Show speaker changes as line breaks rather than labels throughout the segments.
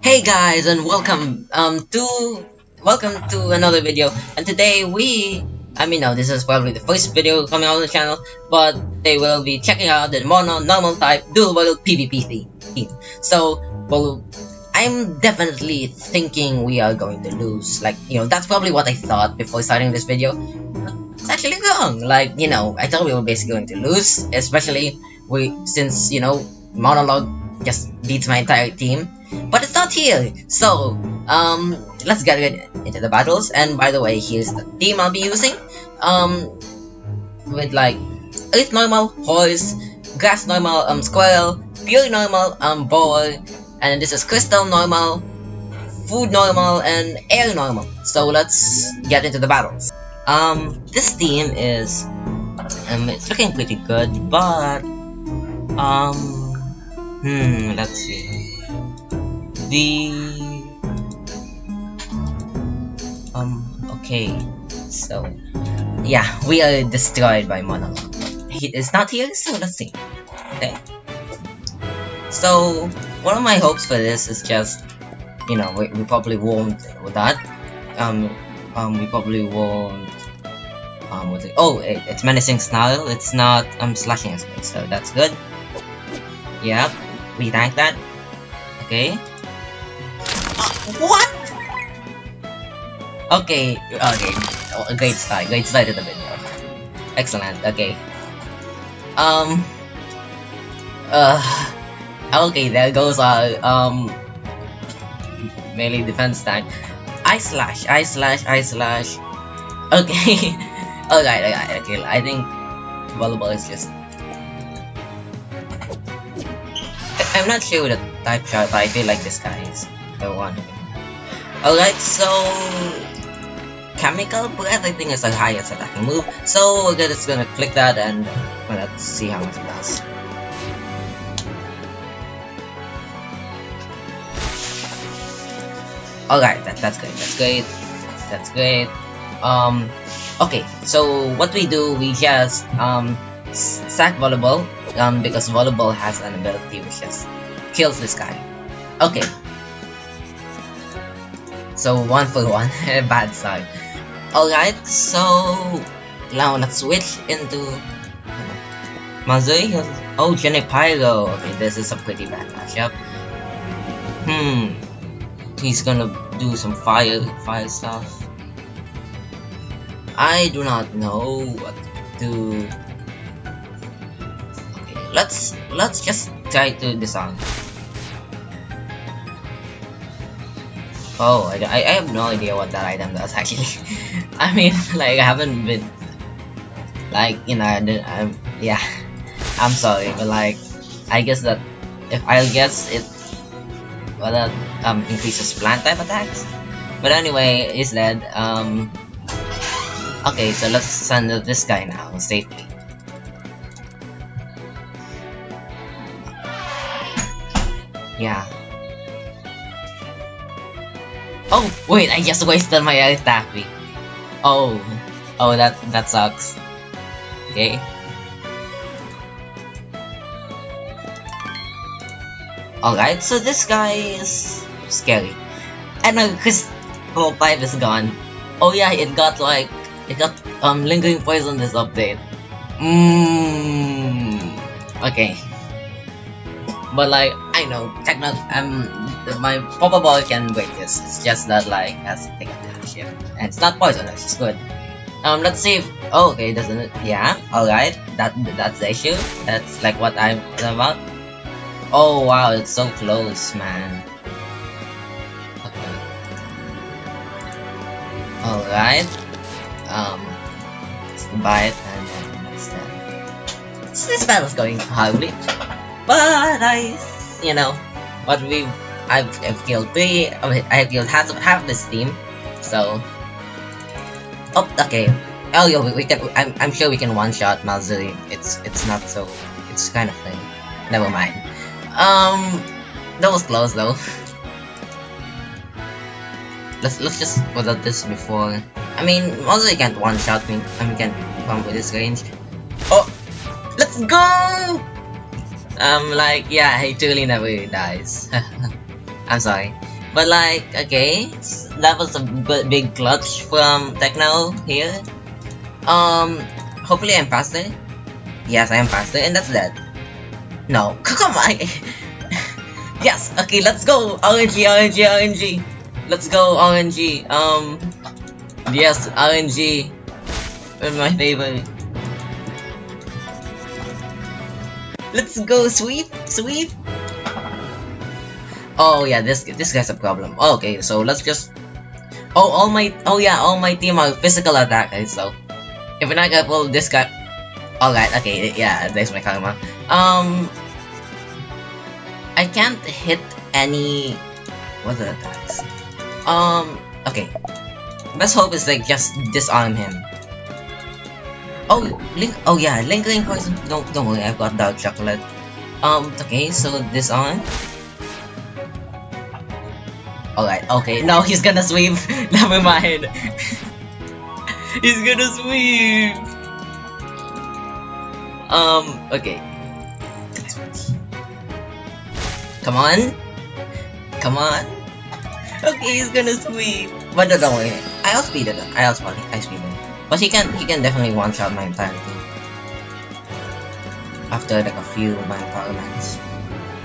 Hey guys and welcome um to welcome to another video and today we I mean no this is probably the first video coming out on the channel but they will be checking out the mono normal type Doodle World PvP theme. So well I'm definitely thinking we are going to lose like you know that's probably what I thought before starting this video. It's actually wrong like you know I thought we were basically going to lose especially we since you know monologue just beats my entire team but it's not here. So, um, let's get into the battles. And by the way, here's the team I'll be using. Um, with like Earth normal, horse, grass normal, um, squirrel, pure normal, um, boar, and this is crystal normal, food normal, and air normal. So let's get into the battles. Um, this team is, um, it's looking pretty good, but, um, hmm, let's see the um okay so yeah we are destroyed by monologue he is not here so let's see. Okay. So one of my hopes for this is just you know we, we probably won't with that. Um um we probably won't um with it oh it, it's menacing style. It's not um slashing so that's good. Yeah we thank that. Okay what? Okay, okay. Oh, great start. Great start to the video. Excellent. Okay. Um. Uh. Okay, there goes our um melee defense tank. I slash, I slash, I slash. Okay. alright, alright, okay. I think volleyball is just. I'm not sure the type shot, but I feel like this guy is the one. Alright, so Chemical Breath I think is the highest attacking move, so we're just gonna click that and well, let's see how much it does. Alright, that, that's great, that's great, that's great. Um, okay, so what we do, we just um, sack Volleyball, um, because Volleyball has an ability which just kills this guy. Okay, so one for one, bad side. Alright, so now let's switch into Mazui. Oh, Pyro. Okay, this is a pretty bad matchup. Hmm. He's gonna do some fire fire stuff. I do not know what to do. Okay, let's let's just try to disarm. Oh, I, I have no idea what that item does actually. I mean, like I haven't been, like you know, I did, I'm, yeah, I'm sorry, but like, I guess that if I'll guess it, well, that um increases plant type attacks. But anyway, he's dead. Um, okay, so let's send this guy now safely. Yeah. Oh, wait, I just wasted my attack. Oh. Oh, that, that sucks. Okay. Alright, so this guy is scary. And uh, his whole type is gone. Oh yeah, it got like, it got um lingering poison this update. Mmm. Okay. But like, I know, techno, um, my Pokeball can break this. It's just that like has a big attack here. And it's not poisonous, it's good. Um let's see if oh okay doesn't it yeah, alright. That that's the issue. That's like what I'm about. Oh wow, it's so close, man. Alright. Um let's buy it and then next time. This battle's going hardly. But I you know what we I've, I've killed three, I've killed half, half this team, so... Oh, okay. Oh, yeah, we, we can, I'm, I'm sure we can one-shot Malzuri. It's, it's not so, it's kind of thing. Never mind. Um, that was close though. let's, let's just put out this before. I mean, Malzuri can't one-shot me, I mean, can't come with this range. Oh! Let's go! Um, like, yeah, he truly never dies. I'm sorry. But like, okay, that was a big clutch from Techno here. Um, hopefully I'm past it. Yes, I am past it, and that's that. No, come on. yes, okay, let's go. RNG, RNG, RNG. Let's go, RNG. Um, yes, RNG. My favorite. Let's go, sweep, sweep. Oh yeah, this this guy's a problem. okay, so let's just. Oh, all my oh yeah, all my team are physical attackers. So if we're not gonna pull this guy. Alright, okay, yeah, there's my karma. Um, I can't hit any. What are the attacks? Um, okay. Best hope is like just disarm him. Oh, link. Oh yeah, lingering poison. Don't don't worry, I've got dark chocolate. Um, okay, so this on. Alright, okay. No, he's gonna sweep. Never mind. he's gonna sweep. Um, okay. Come on. Come on. Okay, he's gonna sweep. But don't worry. I outspeeded him. I outspeeded I speeded him. But he can he can definitely one shot my entire team. After like a few manpower mans.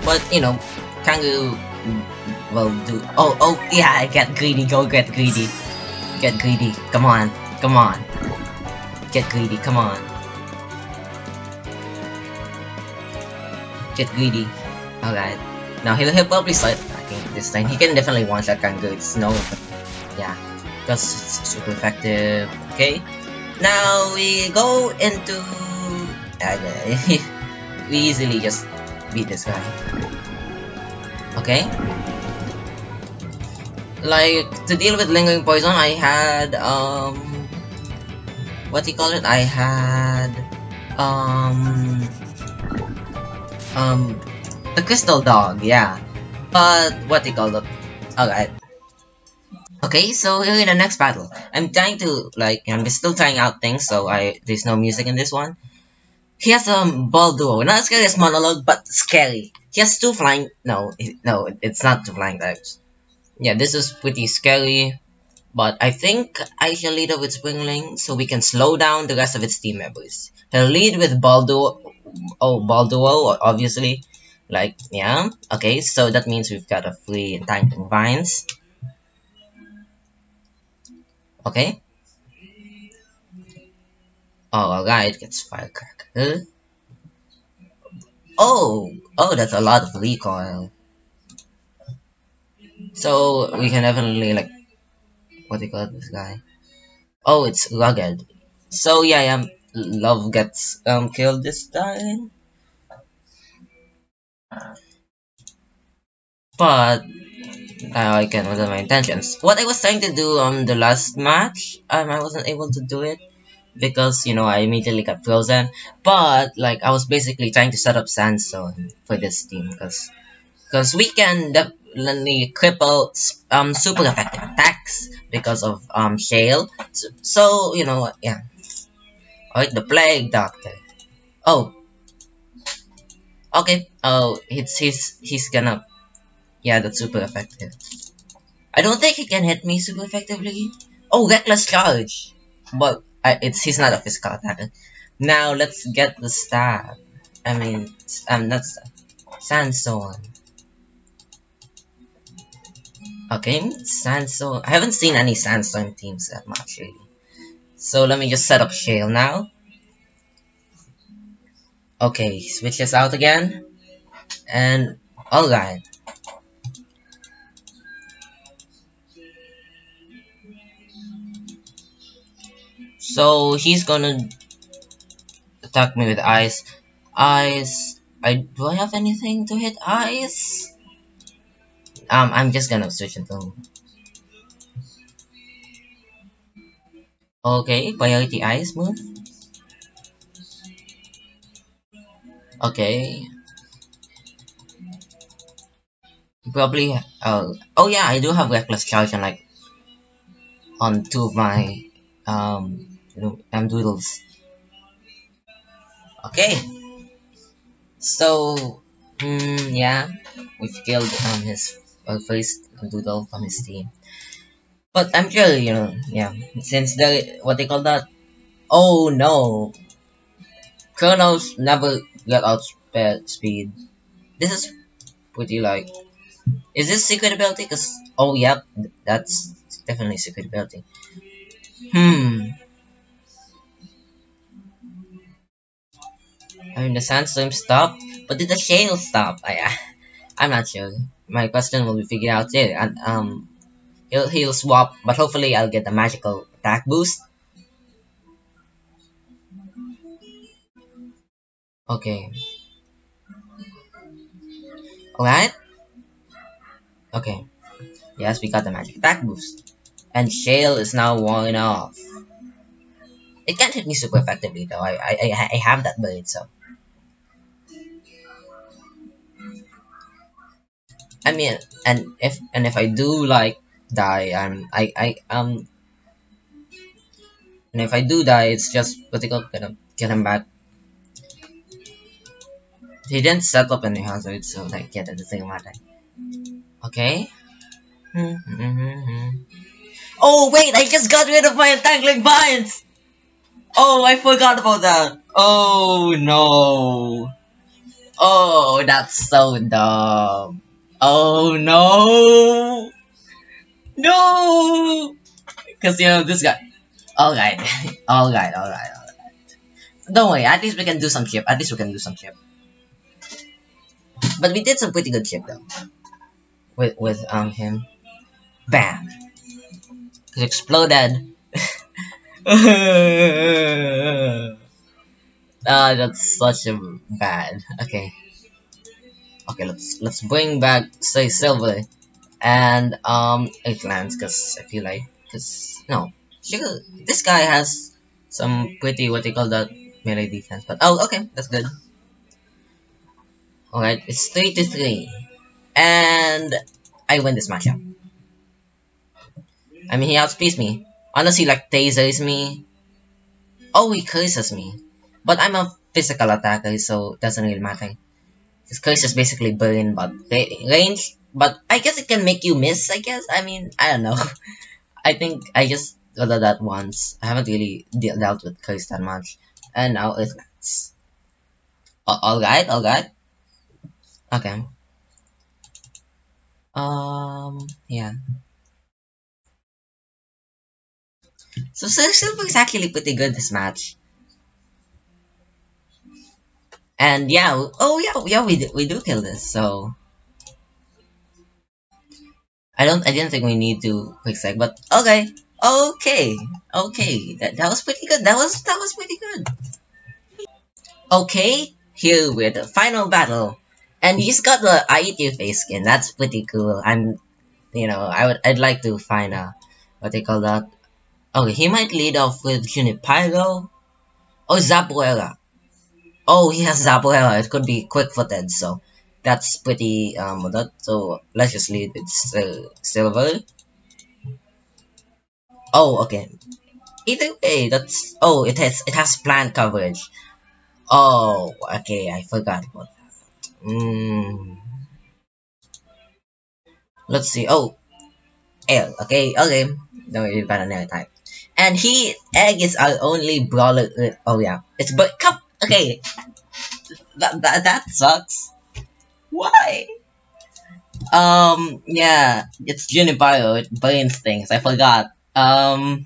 But you know, Kangoo will do oh oh yeah, get greedy, go get greedy. Get greedy. Come on. Come on. Get greedy, come on. Get greedy. Alright. Now he'll, he'll probably start attacking this time. He can definitely one shot Kangoo, it's no yeah. Because it's super effective. Okay. Now we go into we easily just beat this guy. Okay. Like to deal with lingering poison I had um what do you call it? I had um um the crystal dog, yeah. But what do you call it? Alright. Okay, so here in the next battle. I'm trying to like I'm still trying out things, so I there's no music in this one. He has a um, Balduo, not as scary as monologue, but scary. He has two flying no, no, it's not two flying types. Yeah, this is pretty scary. But I think I shall lead up with Springling so we can slow down the rest of its team members. He'll lead with Balduo. Oh, Balduo, obviously. Like, yeah. Okay, so that means we've got a free Entangling Vines. Okay. Oh, alright, gets Firecracker. Oh! Oh, that's a lot of recoil. So, we can definitely, like, what do you call this guy? Oh, it's rugged. So yeah, um, love gets um killed this time. But I can with my intentions. What I was trying to do on the last match, um, I wasn't able to do it because you know I immediately got frozen. But like I was basically trying to set up sandstone for this team because because we can definitely cripple um super effective attacks because of um shale. So, so you know? Yeah. Alright, the plague doctor. Oh. Okay. Oh, he's he's he's gonna. Yeah, that's super effective. I don't think he can hit me super effectively. Oh, reckless charge. But I, it's he's not a physical attacker. Now let's get the stab. I mean, um, that's sandstone. Okay, sandstone. I haven't seen any sandstone teams that much really. So let me just set up shale now. Okay, switch this out again. And alright. So he's gonna attack me with ice. Ice. I do I have anything to hit ice? Um, I'm just gonna switch into Okay, priority ice move. Okay. Probably, oh, oh yeah, I do have reckless charge on like, on two of my, um, you know, M doodles. Okay. So, mm, yeah, we've killed um, his first doodle from his team. But I'm sure, you know, yeah, since the, what they call that? Oh no! Chronos never get out speed. This is pretty like, is this secret ability? Cause, oh yep, that's definitely secret ability. Hmm. I mean, the sandstorm stopped, but did the shale stop? I, I'm not sure. My question will be figured out too. And um, he'll he'll swap, but hopefully I'll get the magical attack boost. Okay. Alright. Okay. Yes, we got the magic attack boost. And Shale is now worn off. It can't hit me super effectively though. I I I have that blade, so. I mean, and if and if I do like die, I'm I I um, and if I do die, it's just what they call gonna get him back. He didn't set up any hazard, so like yeah, that doesn't matter. Okay. Hmm, hmm, hmm, oh wait, I just got rid of my entangling vines. Oh, I forgot about that. Oh no. Oh, that's so dumb. Oh no! No! Because you know, this guy. Alright, alright, alright, alright. Don't worry, at least we can do some chip. At least we can do some chip. But we did some pretty good chip though. With with um him. Bam! It exploded. Ah, that's such a bad. Okay. Okay, let's let's bring back say silver and um Egglands because I feel like because no this guy has some pretty what they call that melee defense but oh okay that's good. Alright it's 3 to 3 and I win this matchup. I mean he outspeeds me. He like tasers me. Oh he curses me. But I'm a physical attacker so it doesn't really matter his curse is basically burn, but range. But I guess it can make you miss. I guess. I mean, I don't know. I think I just got that once. I haven't really de dealt with curse that much, and now it lands. all right, all right. Okay. Um. Yeah. So Silver is actually pretty good this match. And yeah, oh yeah, yeah, we do, we do kill this. So I don't, I didn't think we need to quick sec, but okay, okay, okay. That that was pretty good. That was that was pretty good. Okay, here we're the final battle, and he's got the IET face skin. That's pretty cool. I'm, you know, I would, I'd like to find a what they call that. Okay, he might lead off with Junipero. Oh, Zabuela. Oh, he has Zabuela. It could be quick-footed, so that's pretty um that. So let's just leave it uh, silver. Oh, okay. Either way, that's oh, it has it has plant coverage. Oh, okay, I forgot about that. Hmm. Let's see. Oh, L. Okay, okay. No, you got another type. And he egg is our only brawler. Uh, oh yeah, it's but cup Okay. That, that, that sucks. Why? Um, yeah, it's Junipero, it burns things, I forgot. Um,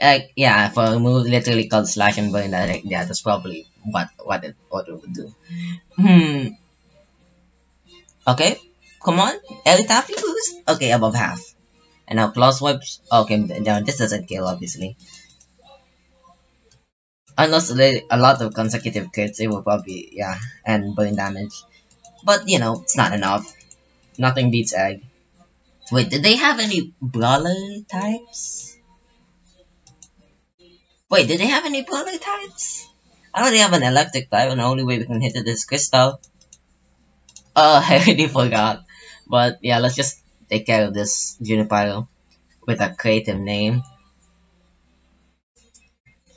like, yeah, for a move literally called Slash and Burn, that, yeah, that's probably what, what it, what it would do. Hmm. Okay, come on, Elite Happy boost? Okay, above half. And now plus wipes, okay, no, this doesn't kill, obviously. Unless a lot of consecutive crits, it will probably, yeah, and burn damage. But, you know, it's not enough. Nothing beats Egg. Wait, did they have any Brawler types? Wait, did they have any Brawler types? I they have an Electric type, and the only way we can hit it is Crystal. Uh, I already forgot. But, yeah, let's just take care of this Junipero with a creative name.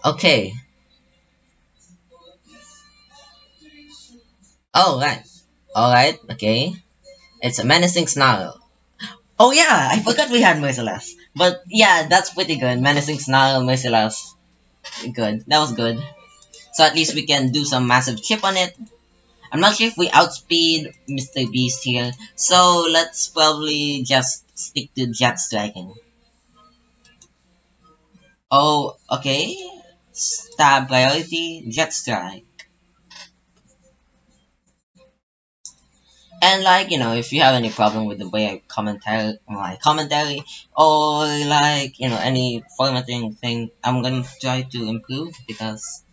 Okay, Oh, right. Alright, okay. It's a menacing snarl. Oh yeah, I forgot we had Merciless. But yeah, that's pretty good. Menacing snarl, Merciless. Good. That was good. So at least we can do some massive chip on it. I'm not sure if we outspeed Mr. Beast here. So let's probably just stick to jet striking. Oh, okay. Stab priority, jet strike. And like, you know, if you have any problem with the way I commentary my commentary or like, you know, any formatting thing, I'm gonna try to improve because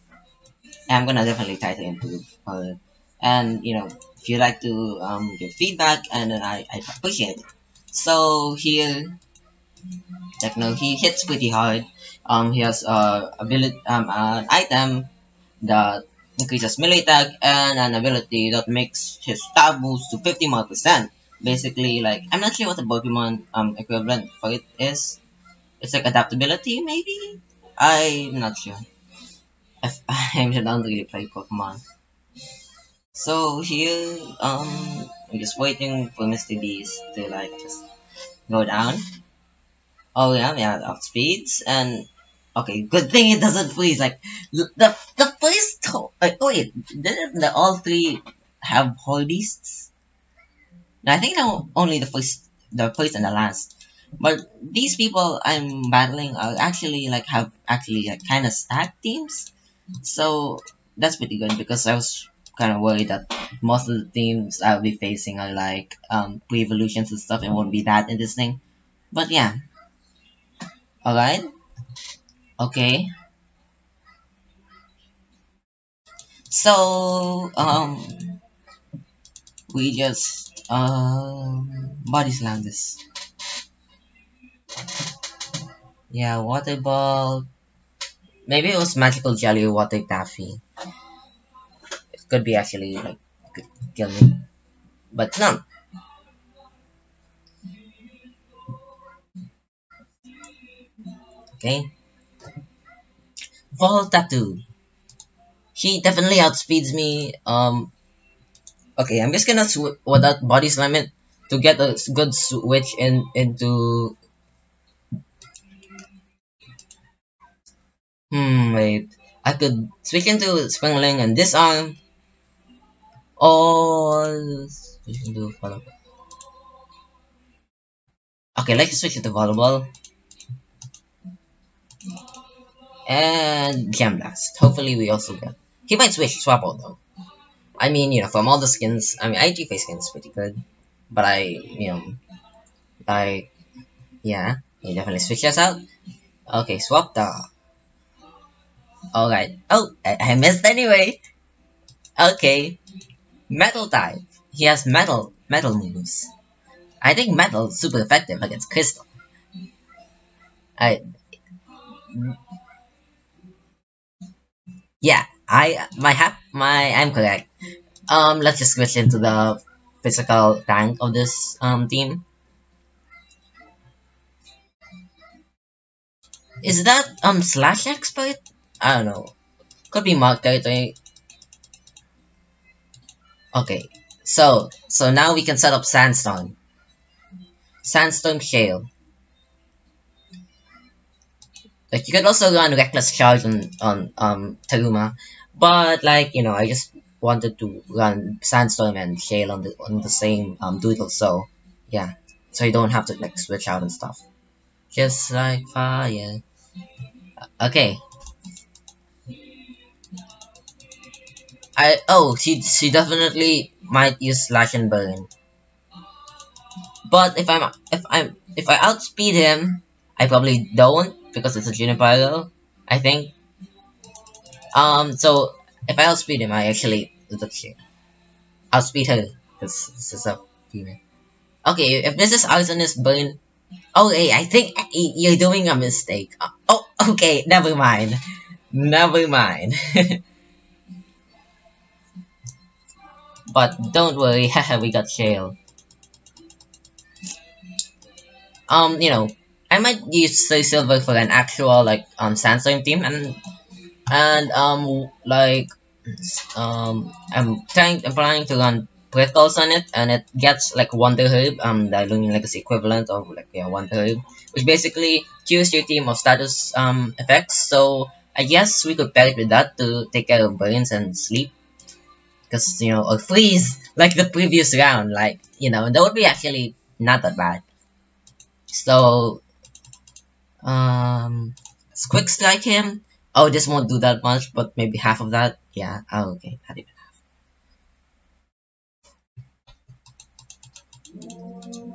I'm gonna definitely try to improve. Uh, and you know, if you like to um, give feedback, and I, I appreciate it. So here, like no, he hits pretty hard. Um, he has uh, ability, um, an item that increases melee attack and an ability that makes his stab boost to 50 more percent. Basically, like I'm not sure what the Pokemon um equivalent for it is. It's like adaptability, maybe. I'm not sure. If I don't really play Pokemon. So here, um, I'm just waiting for Mr. Beast to like just go down. Oh yeah, yeah, outspeeds and okay, good thing it doesn't freeze. Like the the first like oh wait, didn't the all three have Hordeasts? I think only the first, the first and the last. But these people I'm battling are actually like have actually like kind of stacked teams, so that's pretty good because I was kind of worried that most of the teams I'll be facing are like um, pre-evolutions and stuff and won't be that interesting. But yeah. Alright. Okay. So, um, we just, um, body slam this. Yeah, water ball. Maybe it was magical jelly water taffy It could be actually like could kill me but no okay Vol tattoo he definitely outspeeds me um okay i'm just gonna without body slam it to get a good switch in into hmm wait i could switch into springling and disarm all switch into volleyball. Okay, let's switch it to volleyball. And Gem Blast. Hopefully we also get. He might switch swap out though. I mean, you know, from all the skins, I mean, IG face skin is pretty good. But I, you know, like, yeah, he definitely switches out. Okay, swap the. Alright. Oh, I, I missed anyway. Okay. Metal type. He has metal metal moves. I think metal is super effective against crystal. I yeah, I my hap my I'm correct. Um, let's just switch into the physical tank of this um team. Is that um slash expert? I don't know. Could be mark territory. Okay, so so now we can set up Sandstorm. Sandstorm Shale. Like you could also run Reckless Charge on on um Taruma, but like you know I just wanted to run Sandstorm and Shale on the on the same um doodle, so yeah, so you don't have to like switch out and stuff. Just like fire. Okay, I oh she she definitely might use slash and burn. But if I'm if I'm if I outspeed him, I probably don't because it's a Junipero, I think. Um so if I outspeed him I actually look here. Outspeed her because this is a female. Okay, if this is arsonist burn Oh hey, I think you're doing a mistake. Oh okay, never mind. Never mind. But don't worry, we got Shale. Um, you know, I might use Silver for an actual, like, um, Sandstorm team, and, and, um, like, um, I'm trying, I'm planning to run prickles on it, and it gets like Wonder Herb, um, the Lunar Legacy equivalent of like yeah Wonder Herb, which basically cures your team of status um effects. So I guess we could pair it with that to take care of burns and sleep, because you know or freeze like the previous round, like you know that would be actually not that bad. So um, let's quick strike him. Oh, this won't do that much, but maybe half of that. Yeah. Oh, okay. Not even half.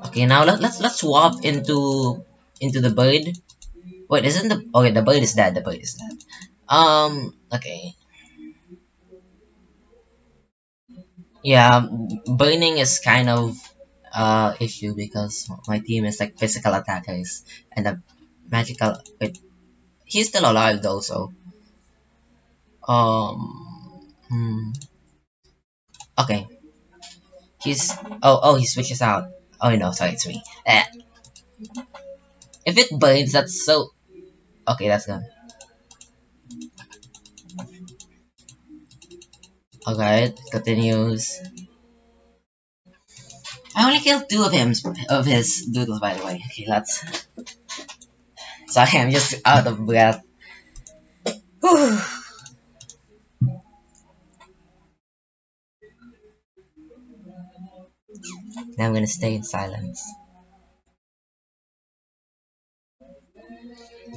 Okay, now let, let's let's swap into into the bird. Wait, isn't the okay? The bird is dead. The bird is dead. Um. Okay. Yeah, burning is kind of uh issue because my team is like physical attackers and the magical wait he's still alive though so um hmm. okay. He's oh oh he switches out. Oh no sorry it's me. Eh. if it burns that's so okay that's good. Okay it continues. I only killed two of him of his doodles by the way. Okay let's Sorry, I'm just out of breath. Whew. Now I'm gonna stay in silence.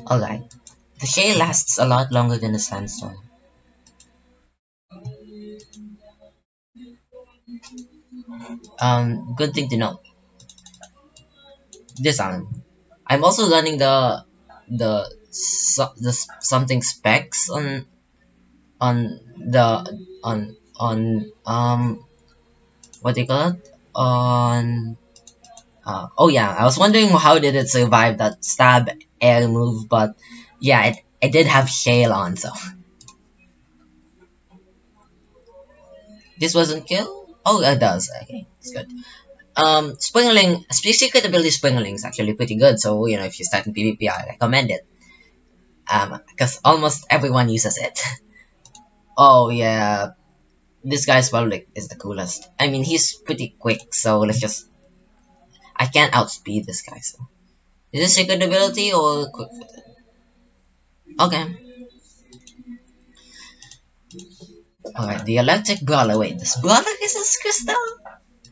Alright. The shale lasts a lot longer than the sandstorm. Um, good thing to know. Disarm. I'm also learning the the the something specs on on the on on um what do you call it? On uh, oh yeah I was wondering how did it survive that stab air move but yeah it, it did have shale on so. This wasn't kill oh it does. Okay it's good um, Springling, secret ability Springling is actually pretty good, so, you know, if you start in PvP, I recommend it. Um, because almost everyone uses it. oh, yeah, this guy's probably is the coolest. I mean, he's pretty quick, so let's just... I can't outspeed this guy, so... Is this secret ability or quick? Okay. Alright, the electric brawler. Wait, this brawler is this crystal?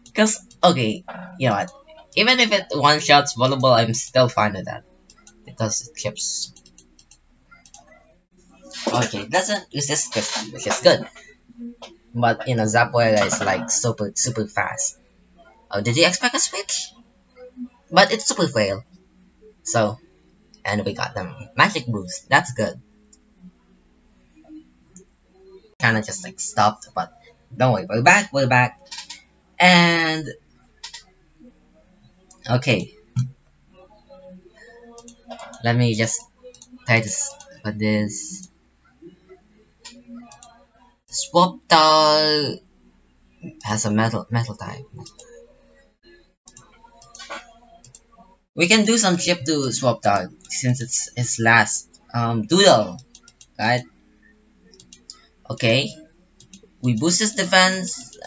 Because, okay, you know what? Even if it one-shots vulnerable, I'm still fine with that. Because it keeps... Okay, it doesn't resist crystal, which is good. But, you know, Zapoera is like super, super fast. Oh, did you expect a switch? But it's super frail. So, and we got them. Magic boost, that's good. Kinda just like stopped, but don't worry, we're back, we're back. And okay, let me just try this for this. Swaptal has a metal metal type. We can do some chip to Swaptal since it's its last um, doodle, right? Okay, we boost his defense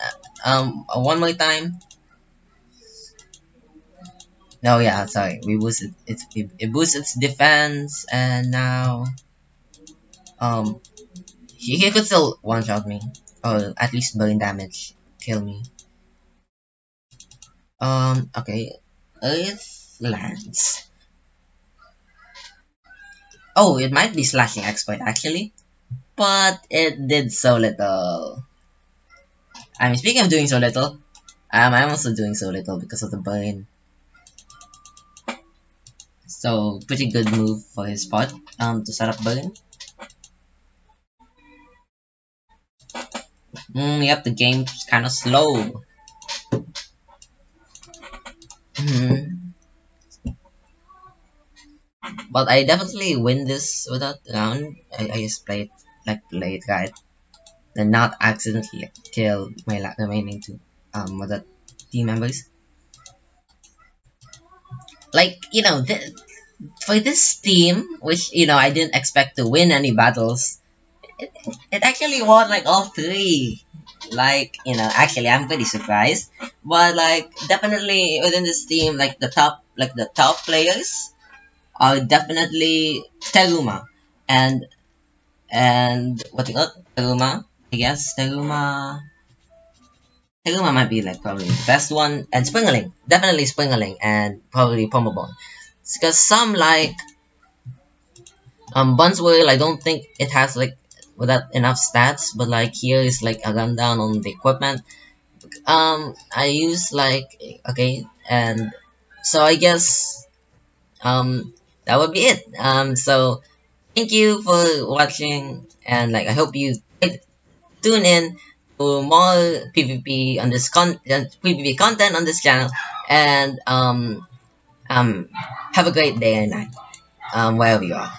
um uh, one more time no yeah sorry. We boosted it, it, it boosts its defense and now um he, he could still one shot me. Or at least burn damage kill me. Um okay. Earth lands oh it might be slashing exploit actually. But it did so little. I mean, speaking of doing so little, um, I'm also doing so little because of the burn. So, pretty good move for his part, um, to set up burn. Mm, yep, the game's kind of slow. Mm. But I definitely win this without round. I, I just played like played right then not accidentally kill my remaining two um other team members. Like you know, th for this team, which you know I didn't expect to win any battles, it, it actually won like all three. like you know actually I'm pretty surprised. But like definitely within this team like the top like the top players are definitely Teruma. And and what you got Teruma? I guess Teruma Teruma might be like probably the best one and Springerling definitely Springerling and probably Pomabone because some like um Bunswell I don't think it has like without enough stats but like here is like a rundown on the equipment. Um I use like okay and so I guess um that would be it. Um so thank you for watching and like I hope you tune in more PvP on this con uh, PvP content on this channel. And um um have a great day and night. Um wherever you are